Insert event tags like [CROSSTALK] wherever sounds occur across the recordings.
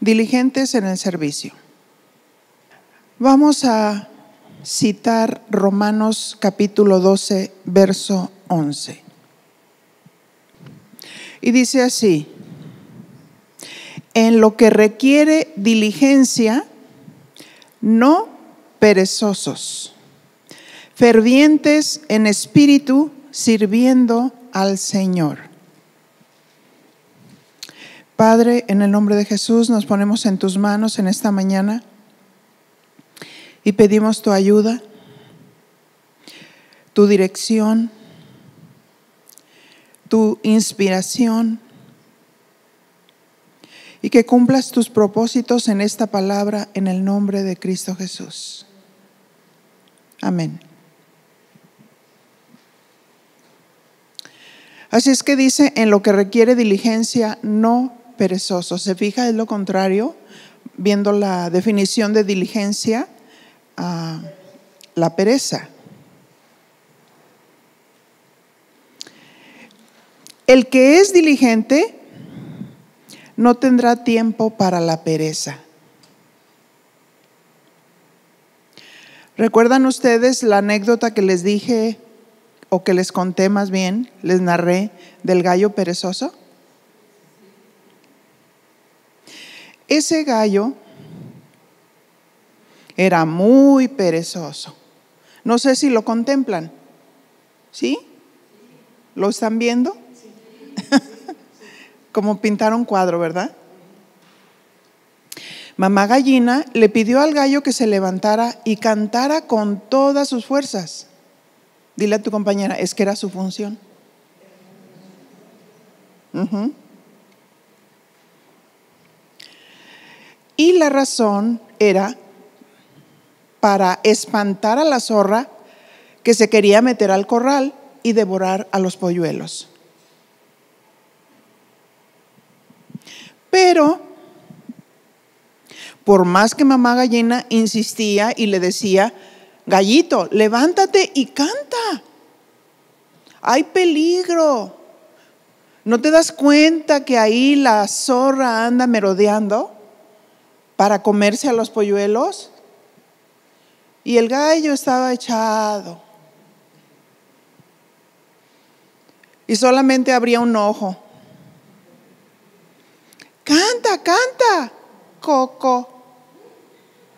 Diligentes en el servicio. Vamos a citar Romanos capítulo 12, verso 11. Y dice así, en lo que requiere diligencia, no perezosos, fervientes en espíritu, sirviendo al Señor. Padre, en el nombre de Jesús nos ponemos en tus manos en esta mañana y pedimos tu ayuda, tu dirección, tu inspiración y que cumplas tus propósitos en esta palabra en el nombre de Cristo Jesús. Amén. Así es que dice, en lo que requiere diligencia, no perezoso. ¿Se fija? Es lo contrario, viendo la definición de diligencia, a la pereza. El que es diligente no tendrá tiempo para la pereza. ¿Recuerdan ustedes la anécdota que les dije o que les conté más bien, les narré del gallo perezoso? Ese gallo era muy perezoso. No sé si lo contemplan. ¿Sí? ¿Lo están viendo? [LAUGHS] Como pintar un cuadro, ¿verdad? Mamá gallina le pidió al gallo que se levantara y cantara con todas sus fuerzas. Dile a tu compañera, es que era su función. Y la razón era para espantar a la zorra que se quería meter al corral y devorar a los polluelos. Pero, por más que mamá gallina insistía y le decía, gallito, levántate y canta, hay peligro. ¿No te das cuenta que ahí la zorra anda merodeando? Para comerse a los polluelos. Y el gallo estaba echado. Y solamente abría un ojo. Canta, canta. Coco,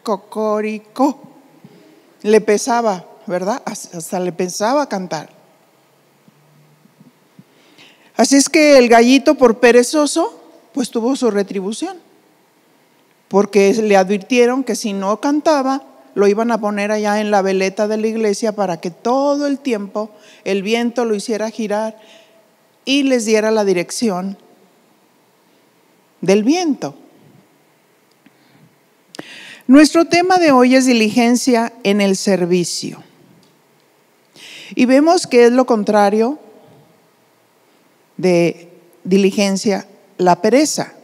cocorico. Le pesaba, ¿verdad? Hasta le pensaba cantar. Así es que el gallito, por perezoso, pues tuvo su retribución porque le advirtieron que si no cantaba, lo iban a poner allá en la veleta de la iglesia para que todo el tiempo el viento lo hiciera girar y les diera la dirección del viento. Nuestro tema de hoy es diligencia en el servicio. Y vemos que es lo contrario de diligencia, la pereza.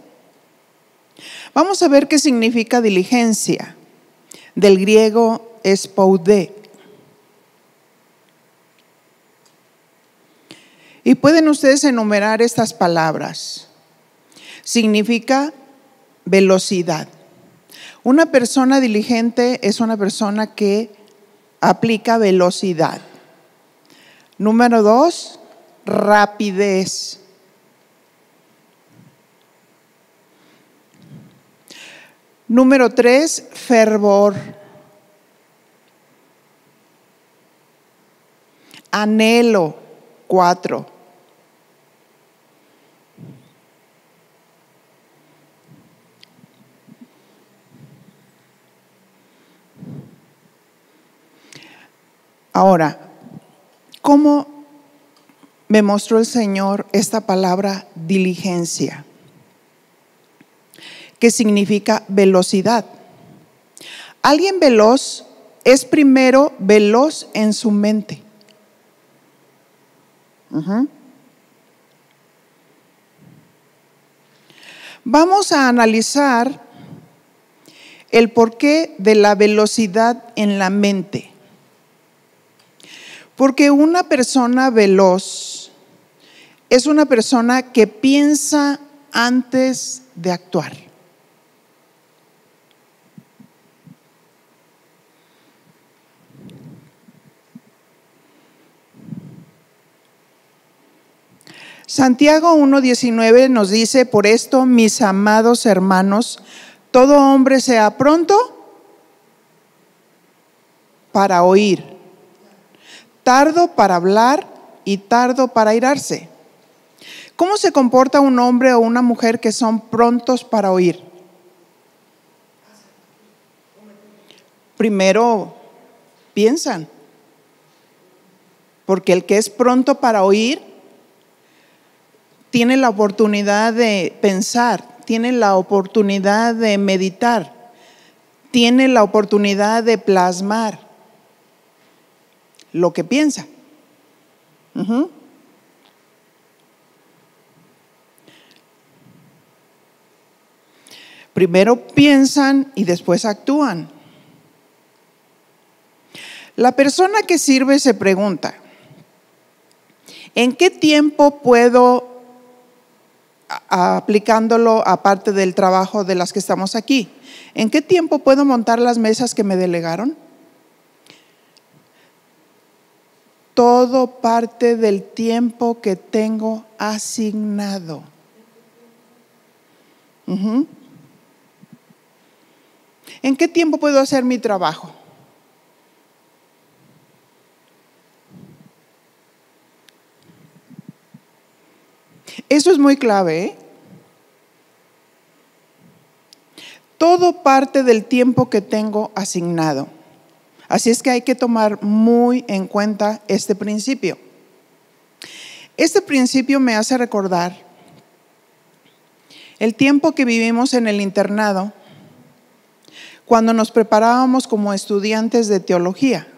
Vamos a ver qué significa diligencia. Del griego espoudé. Y pueden ustedes enumerar estas palabras. Significa velocidad. Una persona diligente es una persona que aplica velocidad. Número dos, rapidez. Número tres, fervor. Anhelo, cuatro. Ahora, ¿cómo me mostró el Señor esta palabra diligencia? Que significa velocidad. Alguien veloz es primero veloz en su mente. Vamos a analizar el porqué de la velocidad en la mente. Porque una persona veloz es una persona que piensa antes de actuar. Santiago 1.19 nos dice, por esto, mis amados hermanos, todo hombre sea pronto para oír, tardo para hablar y tardo para irarse. ¿Cómo se comporta un hombre o una mujer que son prontos para oír? Primero piensan, porque el que es pronto para oír tiene la oportunidad de pensar, tiene la oportunidad de meditar, tiene la oportunidad de plasmar lo que piensa. Primero piensan y después actúan. La persona que sirve se pregunta, ¿en qué tiempo puedo, aplicándolo aparte del trabajo de las que estamos aquí, ¿en qué tiempo puedo montar las mesas que me delegaron? Todo parte del tiempo que tengo asignado. ¿En qué tiempo puedo hacer mi trabajo? Eso es muy clave. ¿eh? Todo parte del tiempo que tengo asignado. Así es que hay que tomar muy en cuenta este principio. Este principio me hace recordar el tiempo que vivimos en el internado cuando nos preparábamos como estudiantes de teología.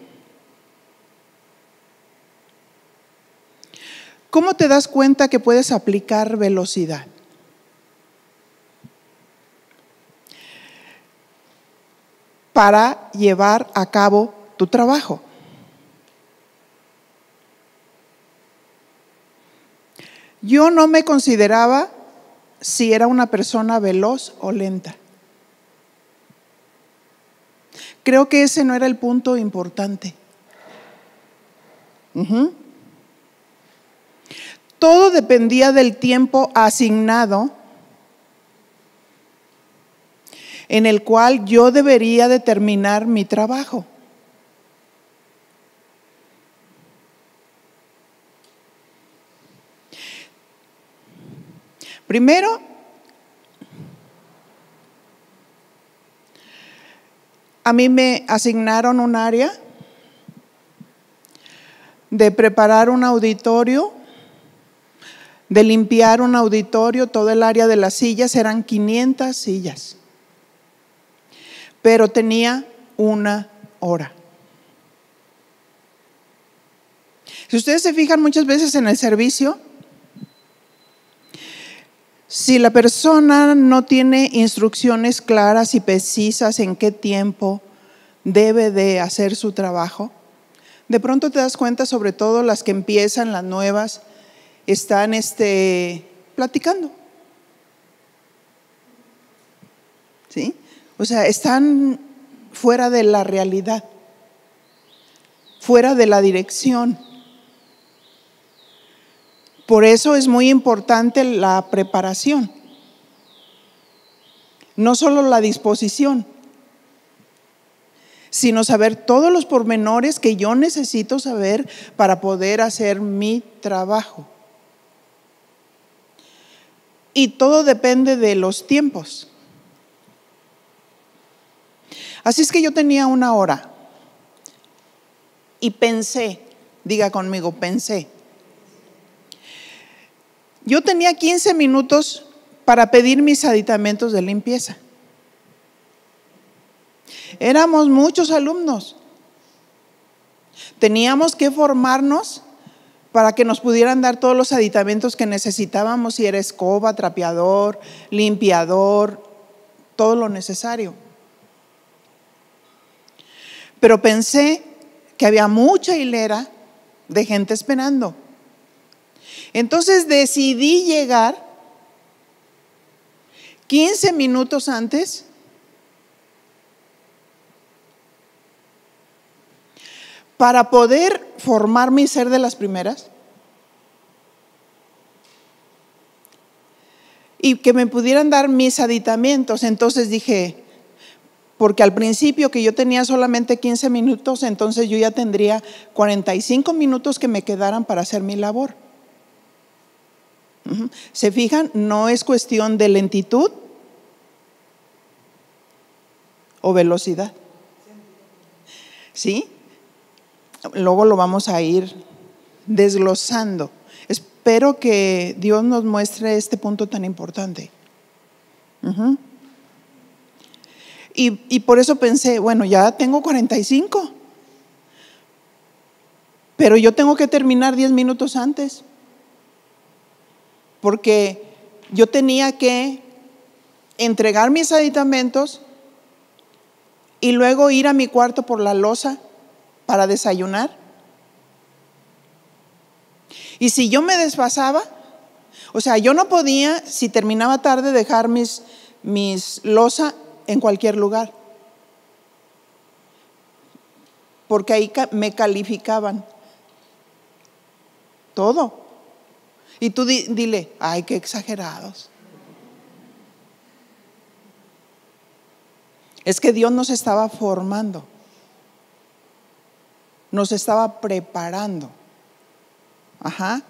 ¿Cómo te das cuenta que puedes aplicar velocidad? para llevar a cabo tu trabajo. Yo no me consideraba si era una persona veloz o lenta. Creo que ese no era el punto importante. Todo dependía del tiempo asignado en el cual yo debería determinar mi trabajo. Primero, A mí me asignaron un área de preparar un auditorio, de limpiar un auditorio, todo el área de las sillas, eran 500 sillas, pero tenía una hora. Si ustedes se fijan muchas veces en el servicio, si la persona no tiene instrucciones claras y precisas en qué tiempo debe de hacer su trabajo, de pronto te das cuenta, sobre todo las que empiezan, las nuevas, están este, platicando. ¿Sí? O sea, están fuera de la realidad, fuera de la dirección. Por eso es muy importante la preparación, no solo la disposición, sino saber todos los pormenores que yo necesito saber para poder hacer mi trabajo. Y todo depende de los tiempos. Así es que yo tenía una hora y pensé, diga conmigo, pensé yo tenía 15 minutos para pedir mis aditamentos de limpieza. Éramos muchos alumnos. Teníamos que formarnos para que nos pudieran dar todos los aditamentos que necesitábamos, si era escoba, trapeador, limpiador, todo lo necesario. Pero pensé que había mucha hilera de gente esperando. Entonces decidí llegar 15 minutos antes para poder formarme y ser de las primeras. y que me pudieran dar mis aditamentos. Entonces dije, porque al principio que yo tenía solamente 15 minutos, entonces yo ya tendría 45 minutos que me quedaran para hacer mi labor. ¿Se fijan? No es cuestión de lentitud o velocidad. ¿Sí? Luego lo vamos a ir desglosando. Espero que Dios nos muestre este punto tan importante. y, y por eso pensé, bueno, ya tengo 45, pero yo tengo que terminar 10 minutos antes, porque yo tenía que entregar mis aditamentos y luego ir a mi cuarto por la losa para desayunar. Y si yo me desfasaba, o sea, yo no podía, si terminaba tarde, dejar mis, mis losa en cualquier lugar. Porque ahí me calificaban. Todo. Y tú dile, ay, qué exagerados. Es que Dios nos estaba formando, nos estaba preparando. Ajá.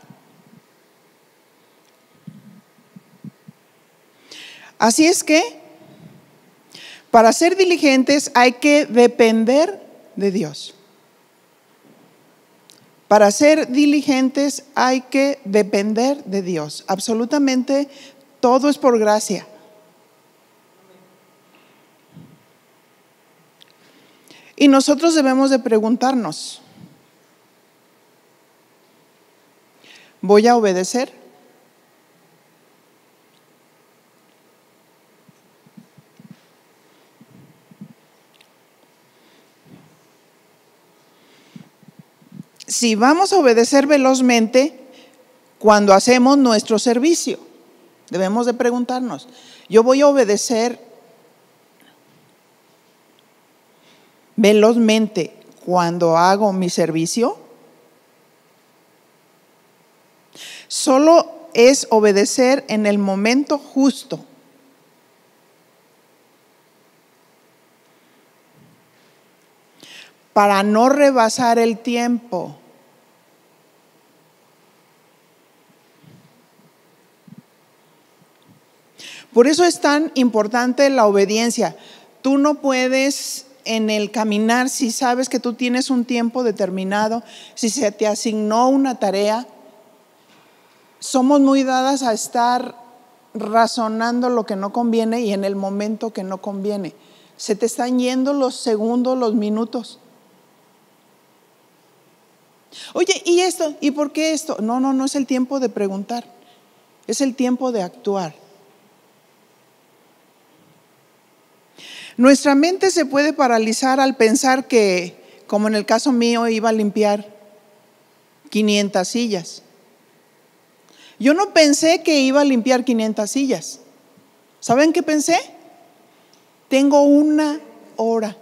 Así es que, para ser diligentes hay que depender de Dios. Para ser diligentes hay que depender de Dios. Absolutamente todo es por gracia. Y nosotros debemos de preguntarnos, ¿voy a obedecer? Si vamos a obedecer velozmente cuando hacemos nuestro servicio, debemos de preguntarnos, ¿yo voy a obedecer velozmente cuando hago mi servicio? Solo es obedecer en el momento justo. Para no rebasar el tiempo. Por eso es tan importante la obediencia. Tú no puedes en el caminar, si sabes que tú tienes un tiempo determinado, si se te asignó una tarea, somos muy dadas a estar razonando lo que no conviene y en el momento que no conviene. Se te están yendo los segundos, los minutos. Oye, ¿y esto? ¿Y por qué esto? No, no, no es el tiempo de preguntar, es el tiempo de actuar. Nuestra mente se puede paralizar al pensar que, como en el caso mío, iba a limpiar 500 sillas. Yo no pensé que iba a limpiar 500 sillas. ¿Saben qué pensé? Tengo una hora.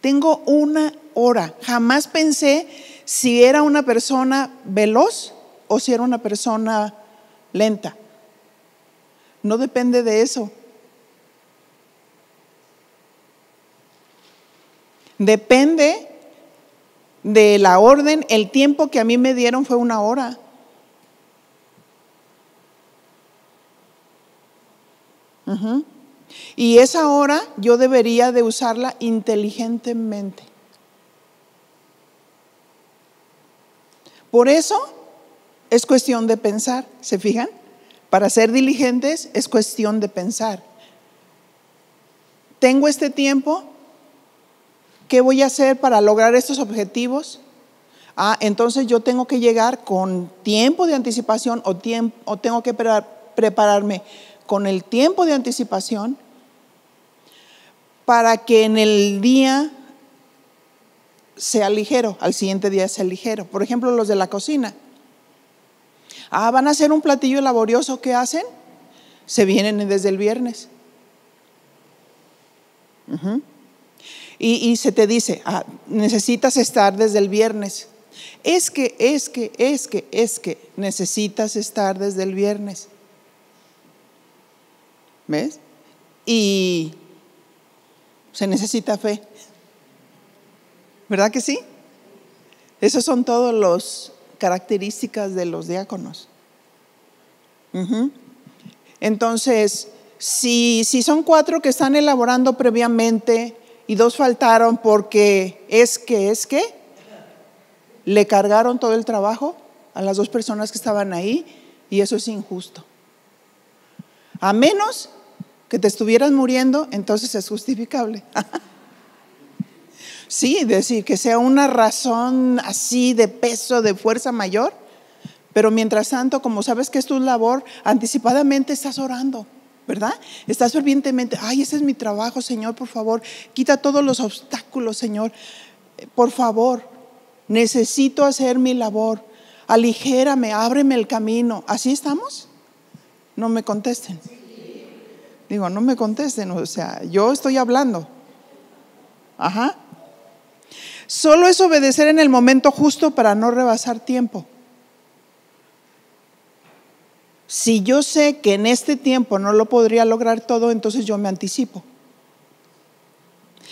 Tengo una hora. Jamás pensé si era una persona veloz o si era una persona lenta. No depende de eso. Depende de la orden, el tiempo que a mí me dieron fue una hora. Y esa hora yo debería de usarla inteligentemente. Por eso es cuestión de pensar, ¿se fijan? Para ser diligentes es cuestión de pensar. Tengo este tiempo, ¿Qué voy a hacer para lograr estos objetivos? Ah, entonces yo tengo que llegar con tiempo de anticipación o, tiempo, o tengo que prepararme con el tiempo de anticipación para que en el día sea ligero, al siguiente día sea ligero. Por ejemplo, los de la cocina. Ah, van a hacer un platillo laborioso, ¿qué hacen? Se vienen desde el viernes. Y, se te dice, ah, necesitas estar desde el viernes. Es que, es que, es que, es que necesitas estar desde el viernes. ¿Ves? Y se necesita fe. ¿Verdad que sí? Esas son todas las características de los diáconos. Entonces, si, si son cuatro que están elaborando previamente y dos faltaron porque es que, es que, le cargaron todo el trabajo a las dos personas que estaban ahí y eso es injusto. A menos que te estuvieras muriendo, entonces es justificable. [LAUGHS] sí, decir que sea una razón así de peso, de fuerza mayor, pero mientras tanto, como sabes que es tu labor, anticipadamente estás orando. ¿Verdad? Estás fervientemente, ay, ese es mi trabajo, Señor, por favor, quita todos los obstáculos, Señor, por favor, necesito hacer mi labor, aligérame, ábreme el camino. ¿Así estamos? No me contesten. Digo, no me contesten, o sea, yo estoy hablando. Ajá. Solo es obedecer en el momento justo para no rebasar tiempo. Si yo sé que en este tiempo no lo podría lograr todo, entonces yo me anticipo.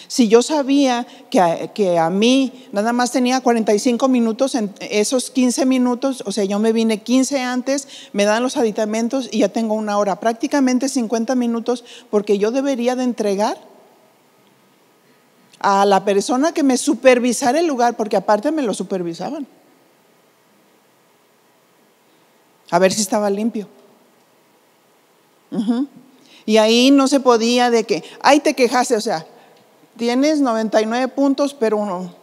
Si yo sabía que a, mí nada más tenía 45 minutos, esos 15 minutos, o sea, yo me vine 15 antes, me dan los aditamentos y ya tengo una hora, prácticamente 50 minutos, porque yo debería de entregar a la persona que me supervisara el lugar, porque aparte me lo supervisaban. A ver si estaba limpio. Y ahí no se podía de que, ay, te quejaste, o sea, tienes 99 puntos, pero uno,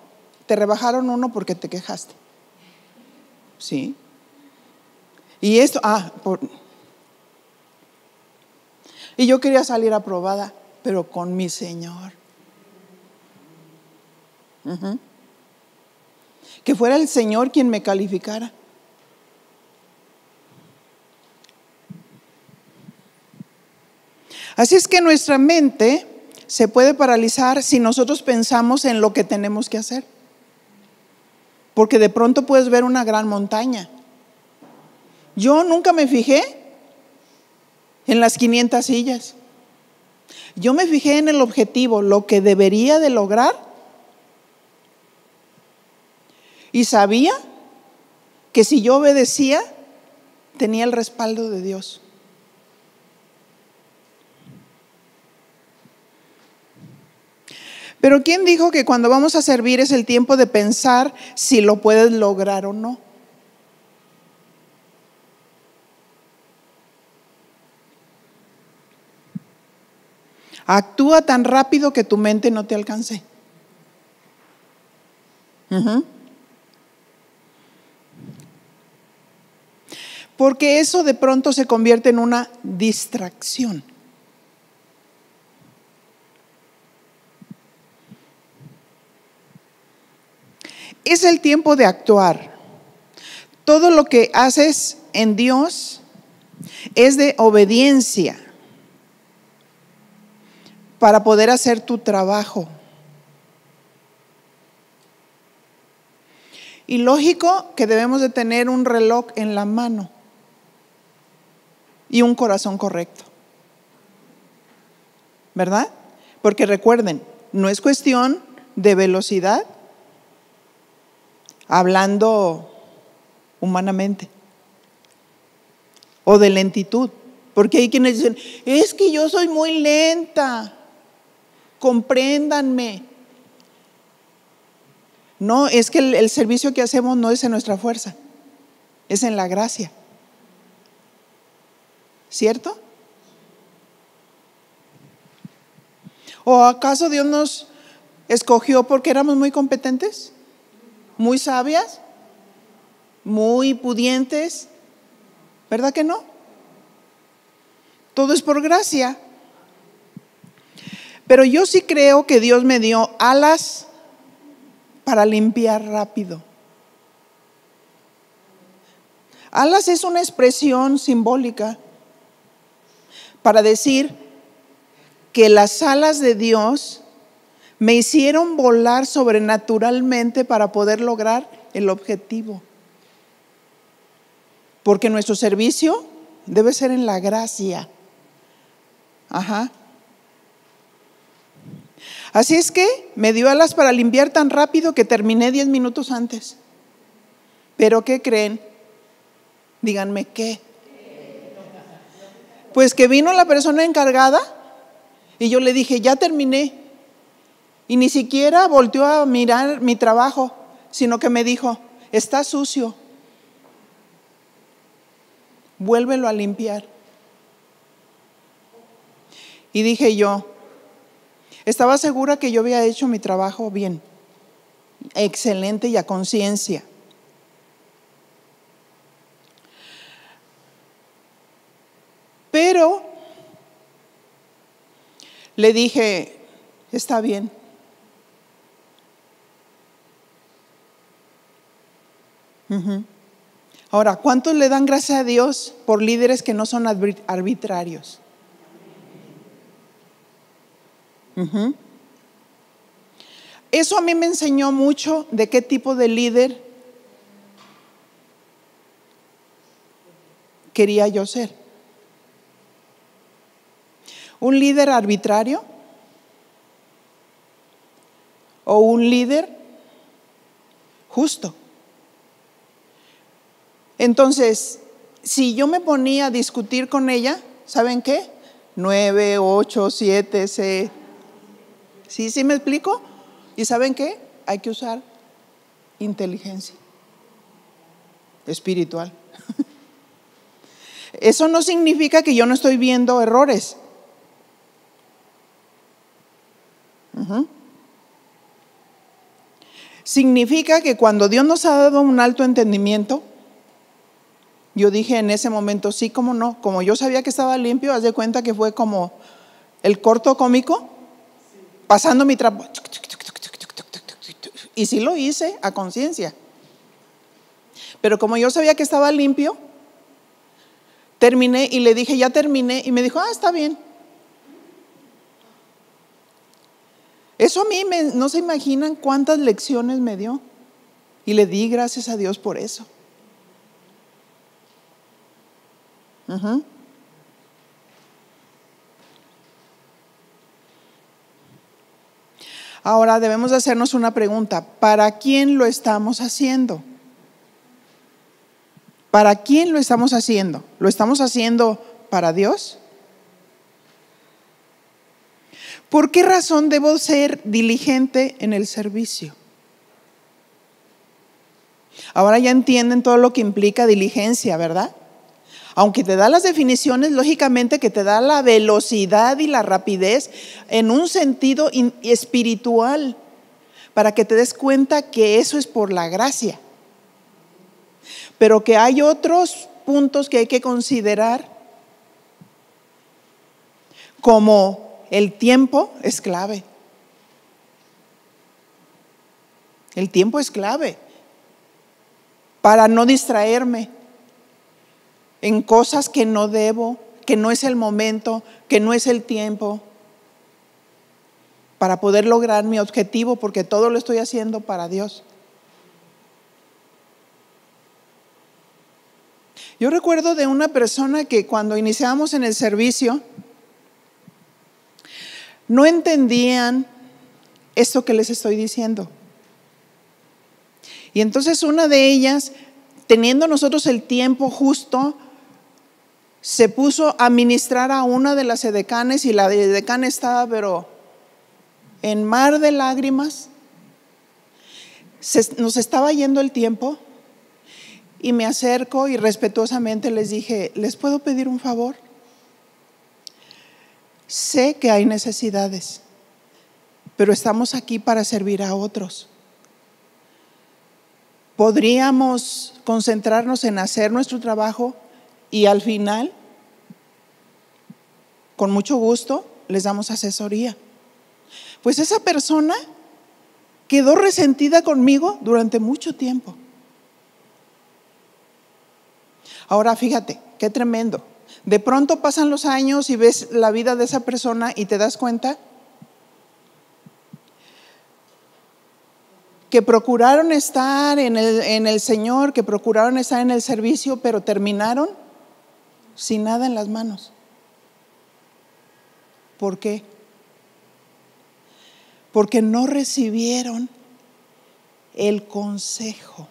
te rebajaron uno porque te quejaste. ¿Sí? Y esto, ah, y yo quería salir aprobada, pero con mi Señor. Que fuera el Señor quien me calificara. Así es que nuestra mente se puede paralizar si nosotros pensamos en lo que tenemos que hacer. Porque de pronto puedes ver una gran montaña. Yo nunca me fijé en las 500 sillas. Yo me fijé en el objetivo, lo que debería de lograr. Y sabía que si yo obedecía, tenía el respaldo de Dios. Pero ¿quién dijo que cuando vamos a servir es el tiempo de pensar si lo puedes lograr o no? Actúa tan rápido que tu mente no te alcance. Porque eso de pronto se convierte en una distracción. Es el tiempo de actuar. Todo lo que haces en Dios es de obediencia para poder hacer tu trabajo. Y lógico que debemos de tener un reloj en la mano y un corazón correcto. ¿Verdad? Porque recuerden, no es cuestión de velocidad, hablando humanamente o de lentitud. Porque hay quienes dicen, es que yo soy muy lenta, compréndanme. No, es que el, el, servicio que hacemos no es en nuestra fuerza, es en la gracia. ¿Cierto? ¿O acaso Dios nos escogió porque éramos muy competentes? Muy sabias, muy pudientes, ¿verdad que no? Todo es por gracia. Pero yo sí creo que Dios me dio alas para limpiar rápido. Alas es una expresión simbólica para decir que las alas de Dios me hicieron volar sobrenaturalmente para poder lograr el objetivo. Porque nuestro servicio debe ser en la gracia. Ajá. Así es que me dio alas para limpiar tan rápido que terminé 10 minutos antes. Pero ¿qué creen? Díganme qué. Pues que vino la persona encargada y yo le dije, ya terminé. Y ni siquiera volteó a mirar mi trabajo, sino que me dijo, está sucio, vuélvelo a limpiar. Y dije yo, estaba segura que yo había hecho mi trabajo bien, excelente y a conciencia. Pero le dije, está bien. Ahora, ¿cuántos le dan gracias a Dios por líderes que no son arbitrarios? Eso a mí me enseñó mucho de qué tipo de líder quería yo ser. ¿Un líder arbitrario? ¿O un líder justo? Entonces, si yo me ponía a discutir con ella, ¿saben qué? Nueve, ocho, siete, seis. ¿Sí, sí me explico? ¿Y saben qué? Hay que usar inteligencia espiritual. [LAUGHS] Eso no significa que yo no estoy viendo errores. Significa que cuando Dios nos ha dado un alto entendimiento, yo dije en ese momento, sí, como no, como yo sabía que estaba limpio, haz de cuenta que fue como el corto cómico, pasando mi trapo. Y sí lo hice a conciencia. Pero como yo sabía que estaba limpio, terminé y le dije, ya terminé, y me dijo, ah, está bien. Eso a mí no se imaginan cuántas lecciones me dio. Y le di gracias a Dios por eso. Ahora debemos hacernos una pregunta. ¿Para quién lo estamos haciendo? ¿Para quién lo estamos haciendo? ¿Lo estamos haciendo para Dios? ¿Por qué razón debo ser diligente en el servicio? Ahora ya entienden todo lo que implica diligencia, ¿verdad? Aunque te da las definiciones, lógicamente que te da la velocidad y la rapidez en un sentido espiritual, para que te des cuenta que eso es por la gracia. Pero que hay otros puntos que hay que considerar, como el tiempo es clave. El tiempo es clave para no distraerme en cosas que no debo, que no es el momento, que no es el tiempo, para poder lograr mi objetivo, porque todo lo estoy haciendo para Dios. Yo recuerdo de una persona que cuando iniciamos en el servicio, no entendían esto que les estoy diciendo. Y entonces una de ellas, teniendo nosotros el tiempo justo, se puso a ministrar a una de las edecanes y la edecana estaba, pero en mar de lágrimas. nos estaba yendo el tiempo y me acerco y respetuosamente les dije, ¿les puedo pedir un favor? Sé que hay necesidades, pero estamos aquí para servir a otros. Podríamos concentrarnos en hacer nuestro trabajo y al final, con mucho gusto, les damos asesoría. Pues esa persona quedó resentida conmigo durante mucho tiempo. Ahora fíjate, qué tremendo. De pronto pasan los años y ves la vida de esa persona y te das cuenta que procuraron estar en el, en el, Señor, que procuraron estar en el servicio, pero terminaron sin nada en las manos. ¿Por qué? Porque no recibieron el consejo.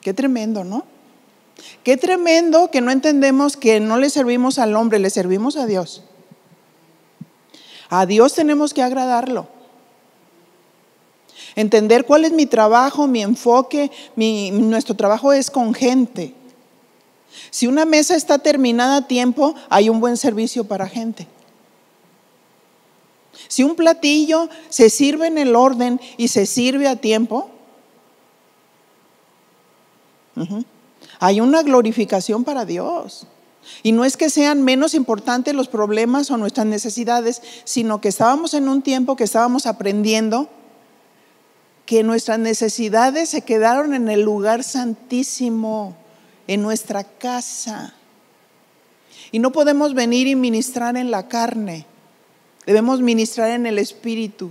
Qué tremendo, ¿no? Qué tremendo que no entendemos que no le servimos al hombre, le servimos a Dios. A Dios tenemos que agradarlo. Entender cuál es mi trabajo, mi enfoque, nuestro trabajo es con gente. Si una mesa está terminada a tiempo, hay un buen servicio para gente. Si un platillo se sirve en el orden y se sirve a tiempo, hay una glorificación para Dios. Y no es que sean menos importantes los problemas o nuestras necesidades, sino que estábamos en un tiempo que estábamos aprendiendo que nuestras necesidades se quedaron en el lugar santísimo, en nuestra casa. Y no podemos venir y ministrar en la carne, debemos ministrar en el espíritu.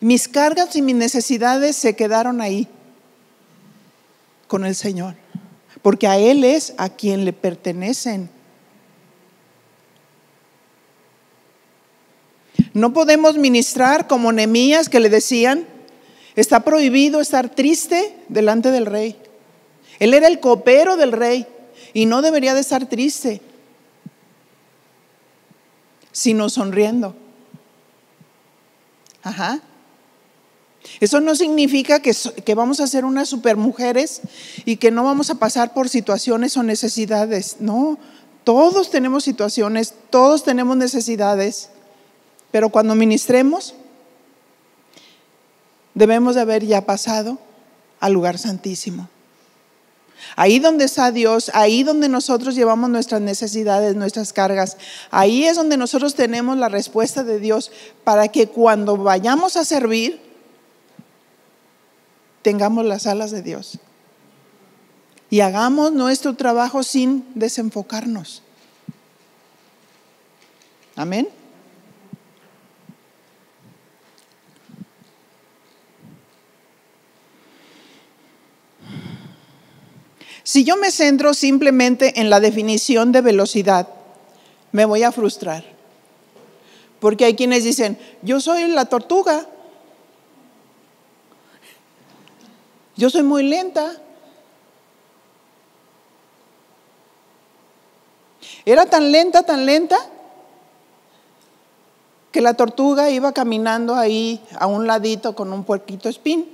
Mis cargas y mis necesidades se quedaron ahí con el Señor, porque a Él es a quien le pertenecen. No podemos ministrar como Nemías que le decían, está prohibido estar triste delante del rey. Él era el copero del rey y no debería de estar triste, sino sonriendo. Ajá. Eso no significa que, que, vamos a ser unas supermujeres y que no vamos a pasar por situaciones o necesidades. No, todos tenemos situaciones, todos tenemos necesidades, pero cuando ministremos, debemos de haber ya pasado al lugar santísimo. Ahí donde está Dios, ahí donde nosotros llevamos nuestras necesidades, nuestras cargas, ahí es donde nosotros tenemos la respuesta de Dios para que cuando vayamos a servir, tengamos las alas de Dios. Y hagamos nuestro trabajo sin desenfocarnos. Amén. Si yo me centro simplemente en la definición de velocidad, me voy a frustrar. Porque hay quienes dicen, yo soy la tortuga, yo soy muy lenta. Era tan lenta, tan lenta, que la tortuga iba caminando ahí a un ladito con un puerquito espín.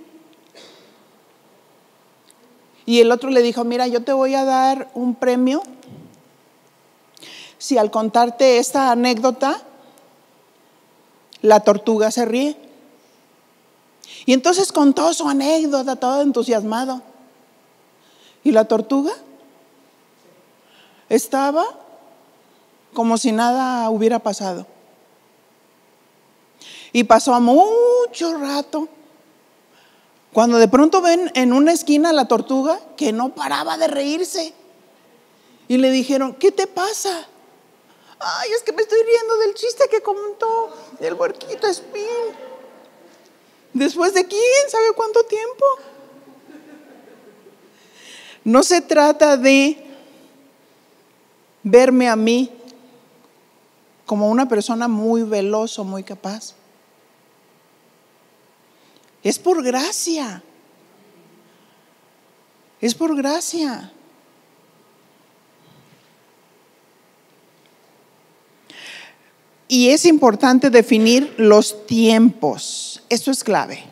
Y el otro le dijo, mira, yo te voy a dar un premio si al contarte esta anécdota, la tortuga se ríe. Y entonces contó su anécdota, todo entusiasmado. Y la tortuga estaba como si nada hubiera pasado. Y pasó mucho rato cuando de pronto ven en una esquina la tortuga que no paraba de reírse. Y le dijeron, ¿qué te pasa? Ay, es que me estoy riendo del chiste que contó el huerquito Espín. ¿Después de quién sabe cuánto tiempo? No se trata de verme a mí como una persona muy veloz o muy capaz. Es por gracia. Es por gracia. Y es importante definir los tiempos. Esto es clave.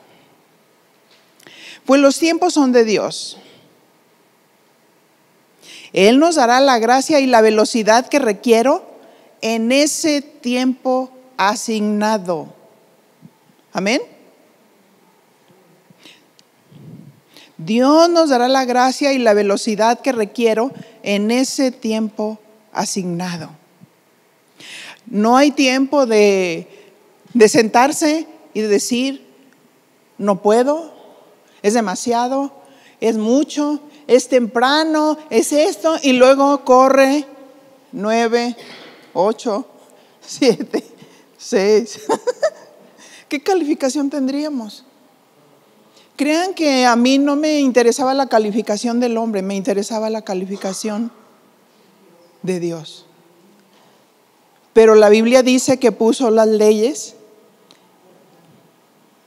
Pues los tiempos son de Dios. Él nos dará la gracia y la velocidad que requiero en ese tiempo asignado. Amén. Dios nos dará la gracia y la velocidad que requiero en ese tiempo asignado. No hay tiempo de, sentarse y de decir, no puedo, es demasiado, es mucho, es temprano, es esto, y luego corre nueve, ocho, [LAUGHS] siete, seis. [LAUGHS] ¿Qué calificación tendríamos? Crean que a mí no me interesaba la calificación del hombre, me interesaba la calificación de Dios. Pero la Biblia dice que puso las leyes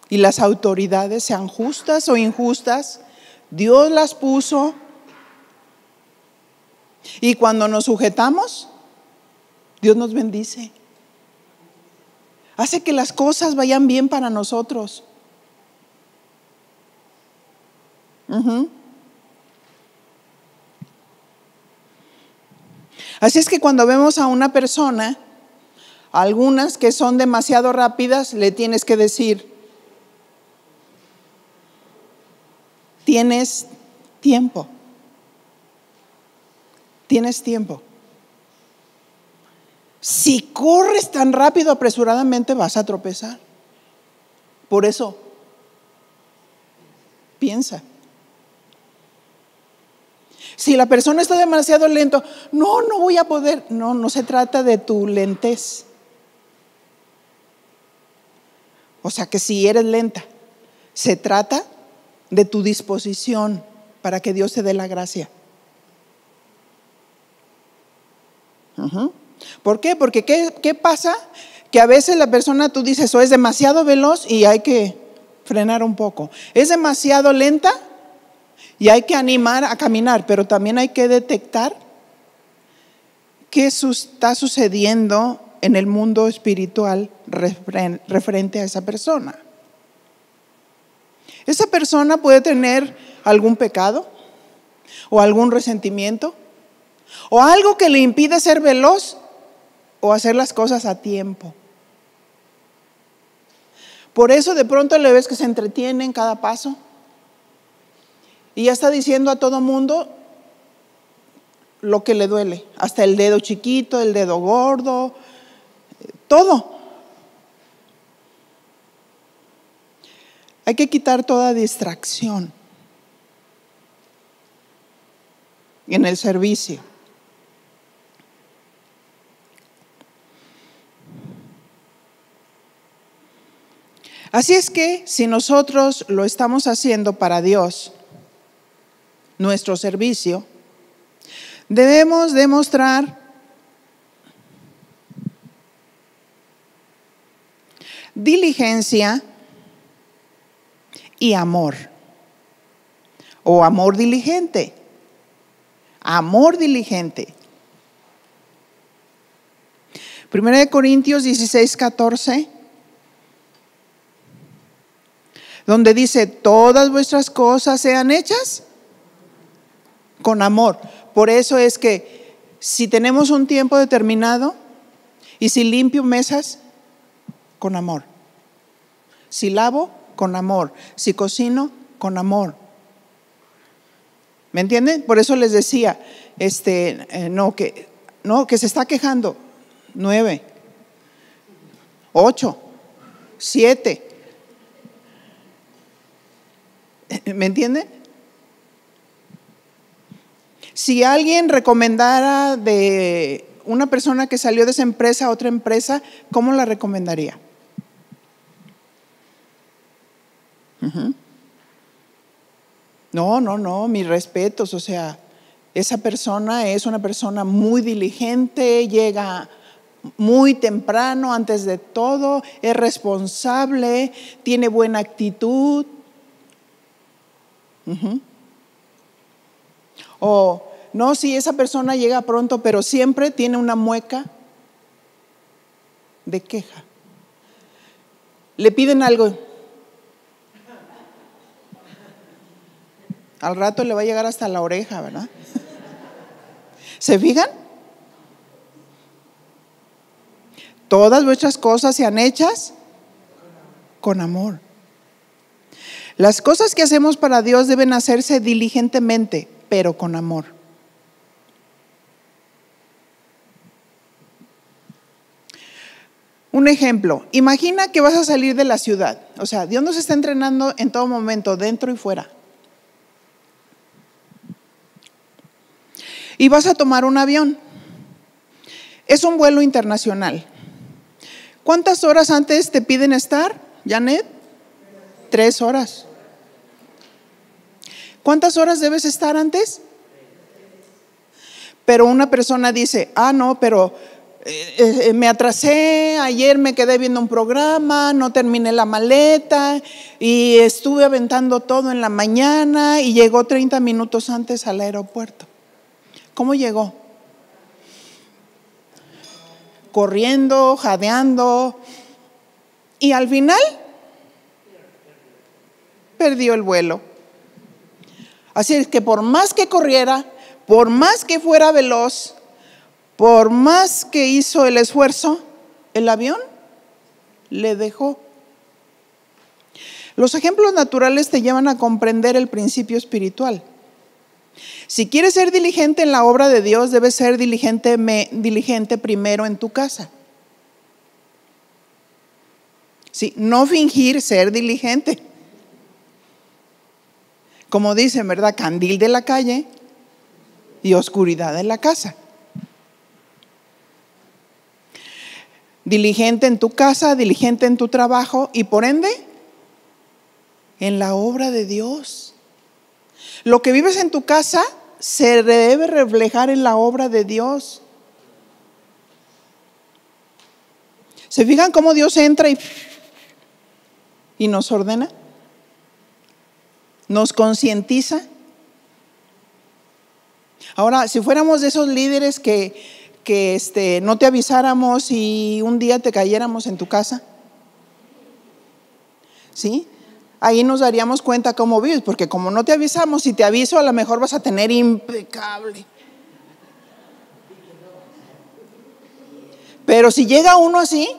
y las autoridades, sean justas o injustas, Dios las puso. Y cuando nos sujetamos, Dios nos bendice. Hace que las cosas vayan bien para nosotros. Así es que cuando vemos a una persona, algunas que son demasiado rápidas, le tienes que decir, tienes tiempo, tienes tiempo. Si corres tan rápido, apresuradamente, vas a tropezar. Por eso, piensa. Si la persona está demasiado lento, no, no voy a poder. No, no se trata de tu lentez. O sea que si eres lenta, se trata de tu disposición para que Dios te dé la gracia. ¿Por qué? Porque ¿qué, ¿qué, pasa? Que a veces la persona, tú dices, o es demasiado veloz y hay que frenar un poco. Es demasiado lenta y hay que animar a caminar, pero también hay que detectar qué está sucediendo en el mundo espiritual referente a esa persona. Esa persona puede tener algún pecado o algún resentimiento o algo que le impide ser veloz o hacer las cosas a tiempo. Por eso de pronto le ves que se entretiene en cada paso y ya está diciendo a todo mundo lo que le duele, hasta el dedo chiquito, el dedo gordo, todo. Hay que quitar toda distracción en el servicio. Así es que si nosotros lo estamos haciendo para Dios, nuestro servicio, debemos demostrar diligencia y amor. O amor diligente. Amor diligente. Primera de Corintios 16, 14, donde dice, todas vuestras cosas sean hechas con amor. Por eso es que si tenemos un tiempo determinado y si limpio mesas, con amor. Si lavo, con amor. Si cocino, con amor. ¿Me entienden? Por eso les decía, este, eh, no, que, no, que se está quejando. Nueve, ocho, siete. ¿Me entienden? Si alguien recomendara de una persona que salió de esa empresa a otra empresa, ¿cómo la recomendaría? No, no, no, mis respetos, o sea, esa persona es una persona muy diligente, llega muy temprano antes de todo, es responsable, tiene buena actitud. O no, si esa persona llega pronto, pero siempre tiene una mueca de queja. Le piden algo. Al rato le va a llegar hasta la oreja, ¿verdad? ¿Se fijan? Todas vuestras cosas sean hechas con amor. Las cosas que hacemos para Dios deben hacerse diligentemente pero con amor. Un ejemplo, imagina que vas a salir de la ciudad. O sea, Dios nos está entrenando en todo momento, dentro y fuera. Y vas a tomar un avión. Es un vuelo internacional. ¿Cuántas horas antes te piden estar, Janet? Tres horas. ¿Cuántas horas debes estar antes? Pero una persona dice, ah, no, pero eh, eh, me atrasé, ayer me quedé viendo un programa, no terminé la maleta y estuve aventando todo en la mañana y llegó 30 minutos antes al aeropuerto. ¿Cómo llegó? Corriendo, jadeando y al final perdió el vuelo. Así es que por más que corriera, por más que fuera veloz, por más que hizo el esfuerzo, el avión le dejó. Los ejemplos naturales te llevan a comprender el principio espiritual. Si quieres ser diligente en la obra de Dios, debes ser diligente, diligente primero en tu casa. Sí, no fingir ser diligente. Como dicen, ¿verdad? Candil de la calle y oscuridad en la casa. Diligente en tu casa, diligente en tu trabajo y por ende en la obra de Dios. Lo que vives en tu casa se debe reflejar en la obra de Dios. ¿Se fijan cómo Dios entra y, y nos ordena? Nos concientiza. Ahora, si fuéramos de esos líderes que, que este, no te avisáramos y un día te cayéramos en tu casa, ¿sí? Ahí nos daríamos cuenta cómo vives, porque como no te avisamos, si te aviso, a lo mejor vas a tener impecable. Pero si llega uno así,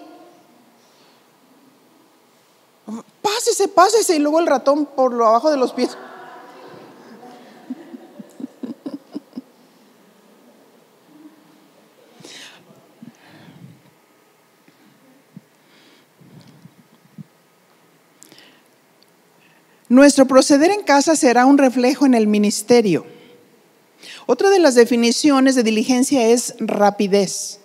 pásese, pásese, y luego el ratón por lo abajo de los pies. Nuestro proceder en casa será un reflejo en el ministerio. Otra de las definiciones de diligencia es rapidez.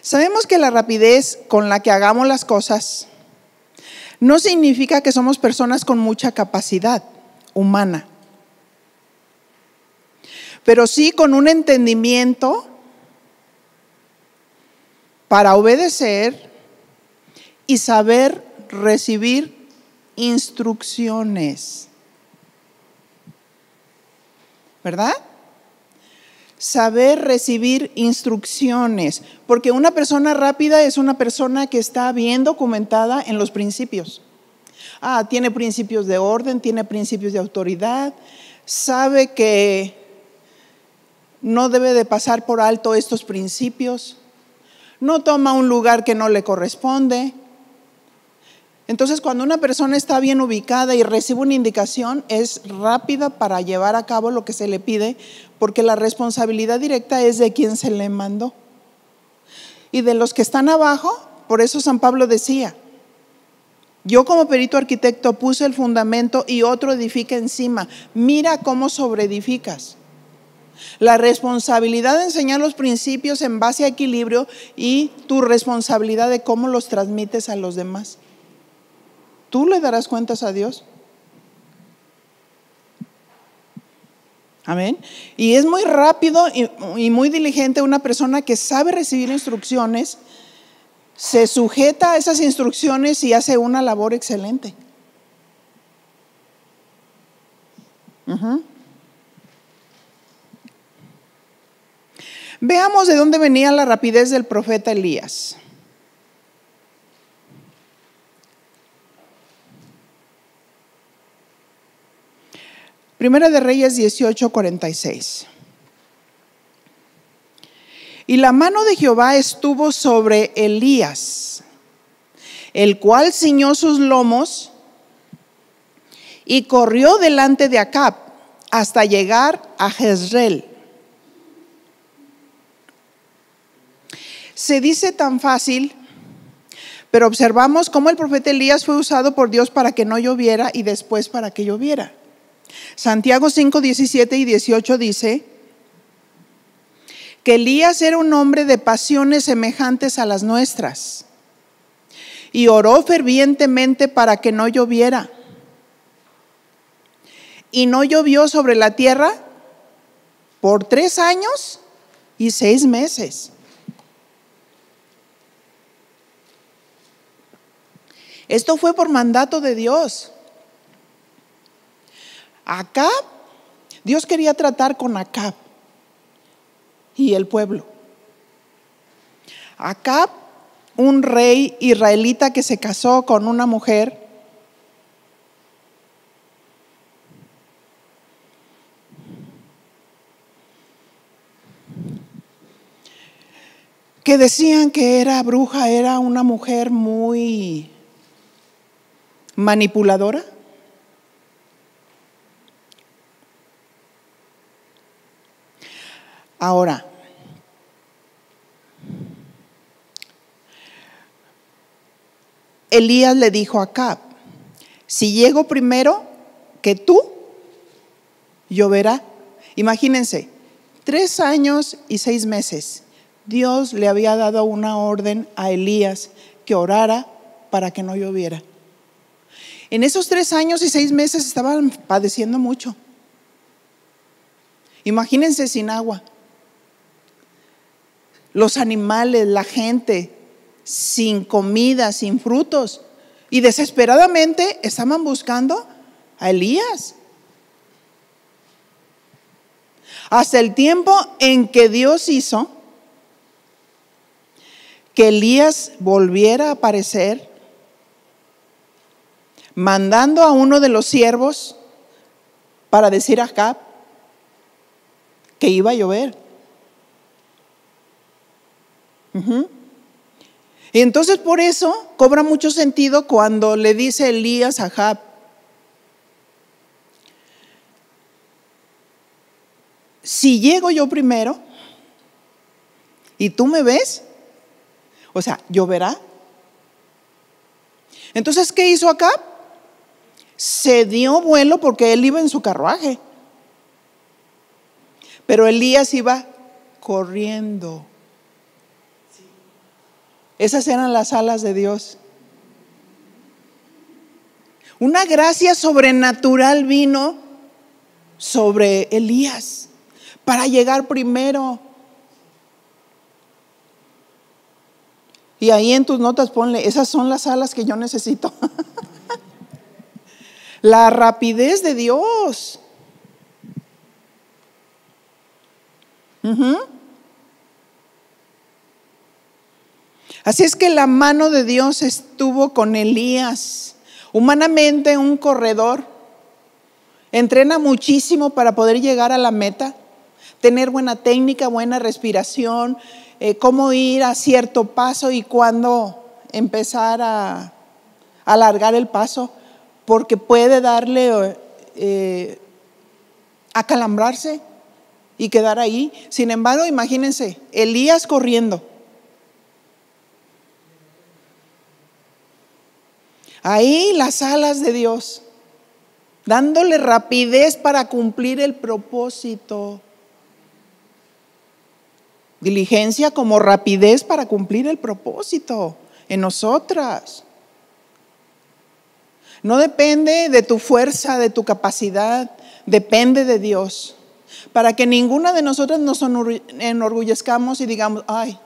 Sabemos que la rapidez con la que hagamos las cosas no significa que somos personas con mucha capacidad humana, pero sí con un entendimiento para obedecer y saber recibir instrucciones. ¿Verdad? Saber recibir instrucciones, porque una persona rápida es una persona que está bien documentada en los principios. Ah, tiene principios de orden, tiene principios de autoridad, sabe que no debe de pasar por alto estos principios, no toma un lugar que no le corresponde, entonces, cuando una persona está bien ubicada y recibe una indicación, es rápida para llevar a cabo lo que se le pide, porque la responsabilidad directa es de quien se le mandó. Y de los que están abajo, por eso San Pablo decía, yo como perito arquitecto puse el fundamento y otro edifica encima. Mira cómo sobreedificas. La responsabilidad de enseñar los principios en base a equilibrio y tu responsabilidad de cómo los transmites a los demás. ¿Tú le darás cuentas a Dios? Amén. Y es muy rápido y, muy diligente una persona que sabe recibir instrucciones, se sujeta a esas instrucciones y hace una labor excelente. Veamos de dónde venía la rapidez del profeta Elías. Primera de Reyes 18:46. Y la mano de Jehová estuvo sobre Elías, el cual ciñó sus lomos y corrió delante de Acab hasta llegar a Jezreel. Se dice tan fácil, pero observamos cómo el profeta Elías fue usado por Dios para que no lloviera y después para que lloviera. Santiago 5, 17 y 18 dice que Elías era un hombre de pasiones semejantes a las nuestras y oró fervientemente para que no lloviera. Y no llovió sobre la tierra por tres años y seis meses. Esto fue por mandato de Dios. Acá, Dios quería tratar con Acab y el pueblo. Acab, un rey israelita que se casó con una mujer que decían que era bruja, era una mujer muy manipuladora. Ahora, Elías le dijo a Cap, si llego primero que tú, lloverá. Imagínense, tres años y seis meses. Dios le había dado una orden a Elías que orara para que no lloviera. En esos tres años y seis meses estaban padeciendo mucho. Imagínense sin agua. Los animales, la gente, sin comida, sin frutos. Y desesperadamente estaban buscando a Elías. Hasta el tiempo en que Dios hizo que Elías volviera a aparecer mandando a uno de los siervos para decir a Acab que iba a llover. Y entonces por eso cobra mucho sentido cuando le dice Elías a Acab, si llego yo primero y tú me ves, o sea, lloverá. Entonces, ¿qué hizo Acab? se dio vuelo porque él iba en su carruaje. Pero Elías iba corriendo. Esas eran las alas de Dios. Una gracia sobrenatural vino sobre Elías para llegar primero. Y ahí en tus notas ponle, esas son las alas que yo necesito. [LAUGHS] La rapidez de Dios. Así es que la mano de Dios estuvo con Elías. Humanamente un corredor entrena muchísimo para poder llegar a la meta, tener buena técnica, buena respiración, eh, cómo ir a cierto paso y cuándo empezar a alargar el paso porque puede darle eh, acalambrarse y quedar ahí. Sin embargo, imagínense, Elías corriendo. Ahí las alas de Dios, dándole rapidez para cumplir el propósito. Diligencia como rapidez para cumplir el propósito en nosotras. No depende de tu fuerza, de tu capacidad, depende de Dios. Para que ninguna de nosotros nos enorgullezcamos y digamos, ay,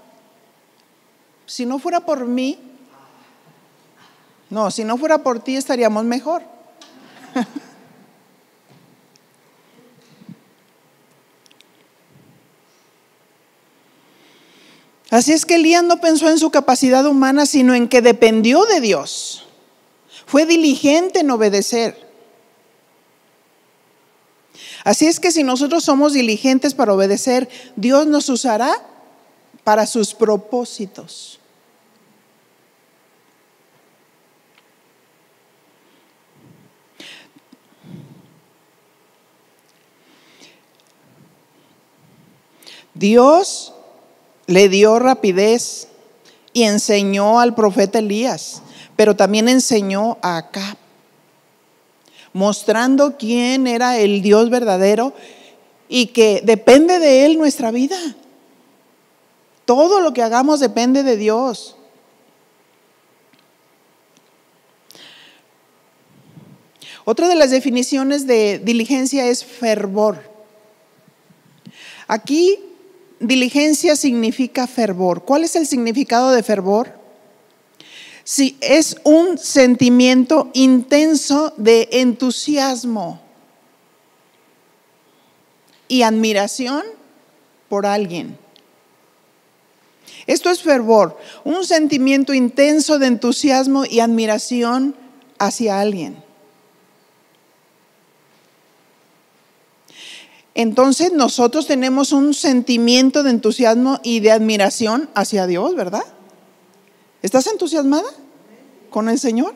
si no fuera por mí, no, si no fuera por ti estaríamos mejor. [LAUGHS] Así es que Elías no pensó en su capacidad humana, sino en que dependió de Dios. Fue diligente en obedecer. Así es que si nosotros somos diligentes para obedecer, Dios nos usará para sus propósitos. Dios le dio rapidez y enseñó al profeta Elías pero también enseñó a Acab, mostrando quién era el Dios verdadero y que depende de Él nuestra vida. Todo lo que hagamos depende de Dios. Otra de las definiciones de diligencia es fervor. Aquí diligencia significa fervor. ¿Cuál es el significado de fervor? Si es un sentimiento intenso de entusiasmo y admiración por alguien. Esto es fervor, un sentimiento intenso de entusiasmo y admiración hacia alguien. Entonces nosotros tenemos un sentimiento de entusiasmo y de admiración hacia Dios, ¿verdad? ¿Estás entusiasmada con el Señor?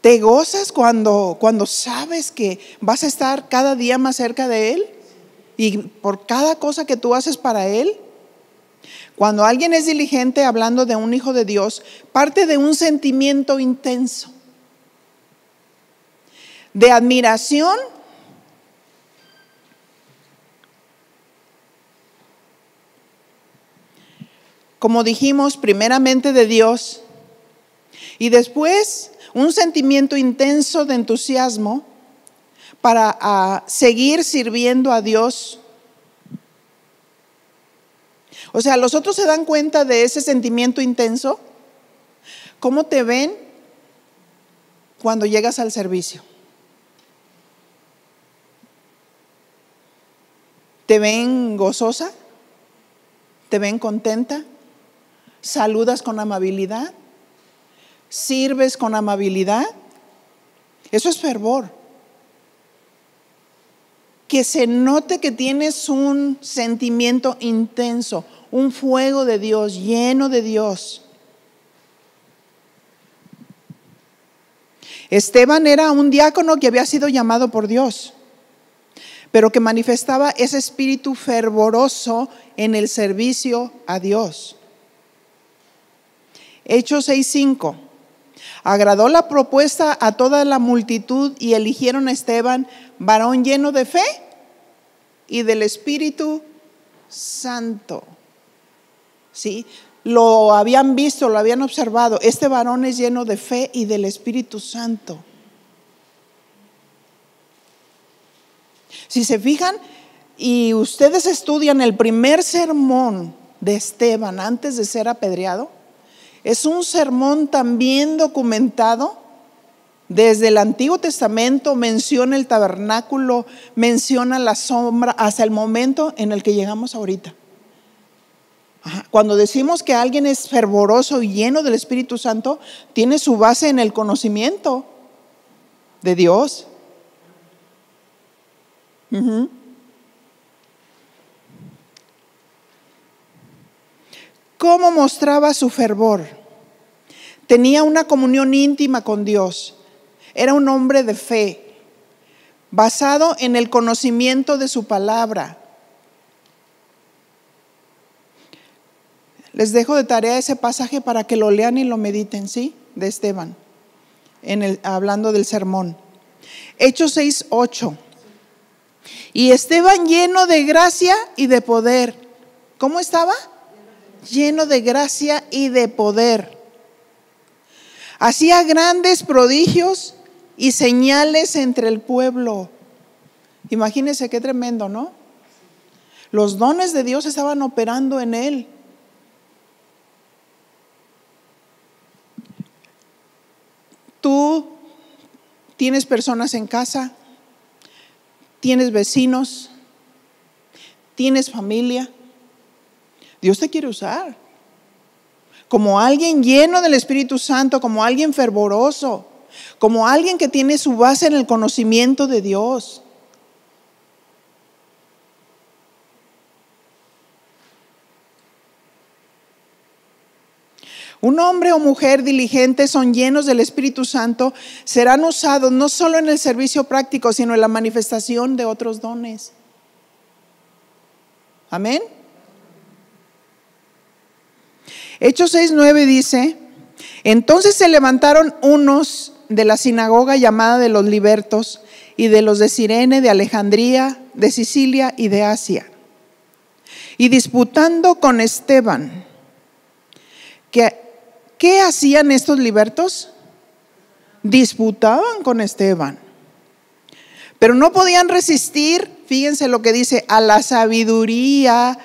¿Te gozas cuando, cuando sabes que vas a estar cada día más cerca de Él? Y por cada cosa que tú haces para Él. Cuando alguien es diligente hablando de un hijo de Dios, parte de un sentimiento intenso de admiración como dijimos, primeramente de Dios y después un sentimiento intenso de entusiasmo para seguir sirviendo a Dios. O sea, los otros se dan cuenta de ese sentimiento intenso. ¿Cómo te ven cuando llegas al servicio? ¿Te ven gozosa? ¿Te ven contenta? Saludas con amabilidad, sirves con amabilidad. Eso es fervor. Que se note que tienes un sentimiento intenso, un fuego de Dios, lleno de Dios. Esteban era un diácono que había sido llamado por Dios, pero que manifestaba ese espíritu fervoroso en el servicio a Dios. Hechos 6:5. Agradó la propuesta a toda la multitud y eligieron a Esteban, varón lleno de fe y del Espíritu Santo. ¿Sí? Lo habían visto, lo habían observado. Este varón es lleno de fe y del Espíritu Santo. Si se fijan y ustedes estudian el primer sermón de Esteban antes de ser apedreado, es un sermón también documentado. Desde el Antiguo Testamento menciona el tabernáculo, menciona la sombra, hasta el momento en el que llegamos ahorita. Cuando decimos que alguien es fervoroso y lleno del Espíritu Santo, tiene su base en el conocimiento de Dios. ¿Cómo mostraba su fervor? Tenía una comunión íntima con Dios. Era un hombre de fe, basado en el conocimiento de su palabra. Les dejo de tarea ese pasaje para que lo lean y lo mediten, ¿sí? De Esteban, en el, hablando del sermón. Hechos 6, 8. Y Esteban lleno de gracia y de poder. ¿Cómo estaba? lleno de gracia y de poder. Hacía grandes prodigios y señales entre el pueblo. Imagínense qué tremendo, ¿no? Los dones de Dios estaban operando en él. Tú tienes personas en casa, tienes vecinos, tienes familia. Dios te quiere usar como alguien lleno del Espíritu Santo, como alguien fervoroso, como alguien que tiene su base en el conocimiento de Dios. Un hombre o mujer diligente son llenos del Espíritu Santo, serán usados no solo en el servicio práctico, sino en la manifestación de otros dones. Amén. Hechos 6.9 dice, entonces se levantaron unos de la sinagoga llamada de los libertos y de los de Sirene, de Alejandría, de Sicilia y de Asia. Y disputando con Esteban, ¿qué hacían estos libertos? Disputaban con Esteban, pero no podían resistir fíjense lo que dice, a la sabiduría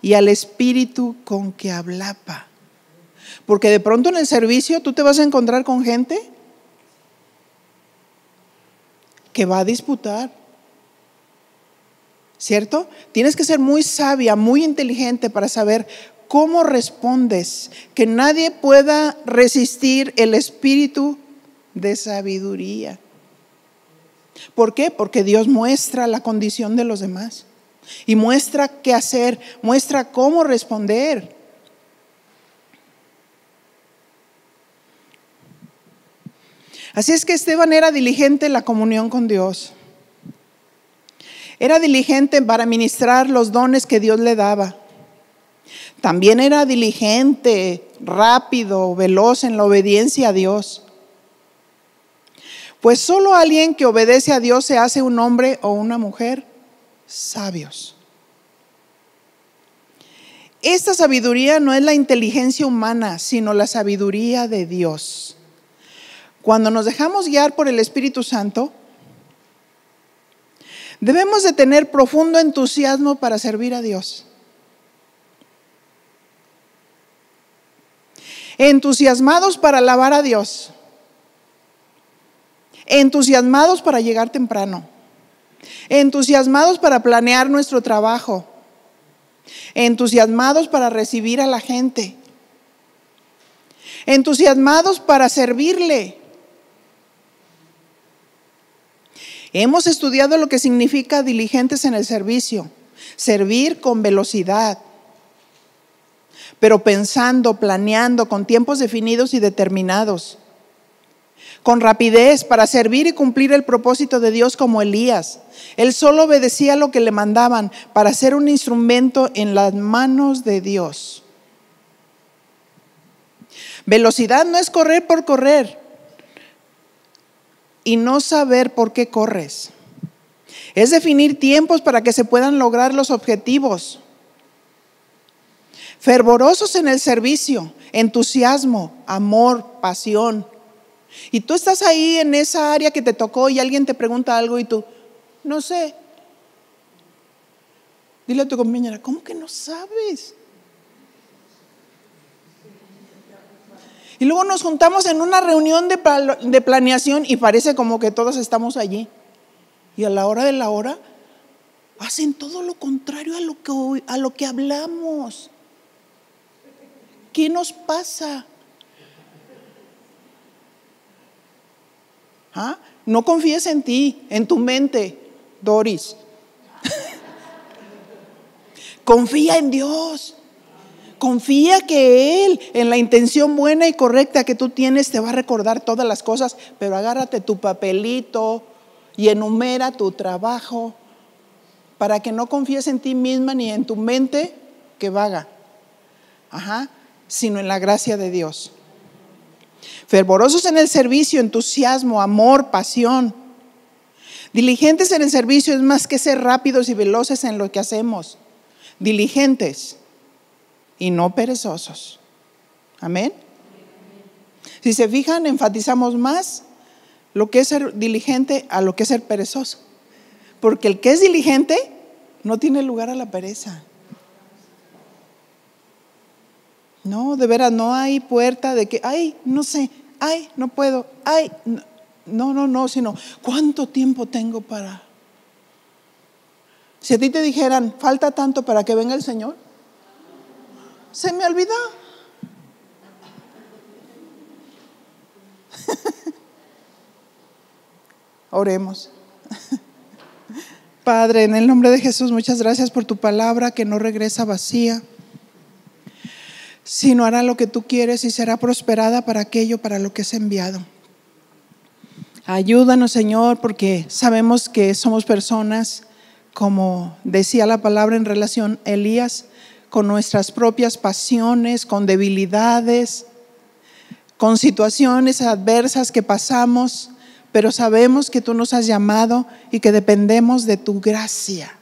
y al espíritu con que hablaba. Porque de pronto en el servicio tú te vas a encontrar con gente que va a disputar. ¿Cierto? Tienes que ser muy sabia, muy inteligente para saber cómo respondes, que nadie pueda resistir el espíritu de sabiduría. ¿Por qué? Porque Dios muestra la condición de los demás y muestra qué hacer, muestra cómo responder. Así es que Esteban era diligente en la comunión con Dios. Era diligente para ministrar los dones que Dios le daba. También era diligente, rápido, veloz en la obediencia a Dios. Pues solo alguien que obedece a Dios se hace un hombre o una mujer sabios. Esta sabiduría no es la inteligencia humana, sino la sabiduría de Dios. Cuando nos dejamos guiar por el Espíritu Santo, debemos de tener profundo entusiasmo para servir a Dios. Entusiasmados para alabar a Dios entusiasmados para llegar temprano, entusiasmados para planear nuestro trabajo, entusiasmados para recibir a la gente, entusiasmados para servirle. Hemos estudiado lo que significa diligentes en el servicio, servir con velocidad, pero pensando, planeando, con tiempos definidos y determinados con rapidez para servir y cumplir el propósito de Dios como Elías. Él solo obedecía lo que le mandaban para ser un instrumento en las manos de Dios. Velocidad no es correr por correr y no saber por qué corres. Es definir tiempos para que se puedan lograr los objetivos. Fervorosos en el servicio, entusiasmo, amor, pasión, y tú estás ahí en esa área que te tocó y alguien te pregunta algo y tú, no sé. Dile a tu compañera, ¿cómo que no sabes? Y luego nos juntamos en una reunión de, de, planeación y parece como que todos estamos allí. Y a la hora de la hora hacen todo lo contrario a lo que, a lo que hablamos. ¿Qué nos pasa? ¿Ah? No confíes en ti, en tu mente, Doris. [LAUGHS] Confía en Dios. Confía que Él, en la intención buena y correcta que tú tienes, te va a recordar todas las cosas, pero agárrate tu papelito y enumera tu trabajo para que no confíes en ti misma ni en tu mente que vaga, Ajá, sino en la gracia de Dios fervorosos en el servicio, entusiasmo, amor, pasión. Diligentes en el servicio es más que ser rápidos y veloces en lo que hacemos. Diligentes y no perezosos. Amén. Si se fijan, enfatizamos más lo que es ser diligente a lo que es ser perezoso. Porque el que es diligente no tiene lugar a la pereza. No, de veras, no hay puerta de que, ay, no sé, ay, no puedo, ay, no, no, no, sino, ¿cuánto tiempo tengo para... Si a ti te dijeran, falta tanto para que venga el Señor, se me olvidó. [LAUGHS] Oremos. Padre, en el nombre de Jesús, muchas gracias por tu palabra que no regresa vacía sino hará lo que tú quieres y será prosperada para aquello para lo que es enviado. Ayúdanos, Señor, porque sabemos que somos personas, como decía la palabra en relación a Elías, con nuestras propias pasiones, con debilidades, con situaciones adversas que pasamos, pero sabemos que tú nos has llamado y que dependemos de tu gracia.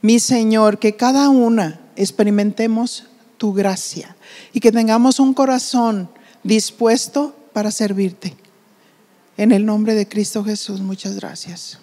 Mi Señor, que cada una experimentemos tu gracia y que tengamos un corazón dispuesto para servirte. En el nombre de Cristo Jesús, muchas gracias.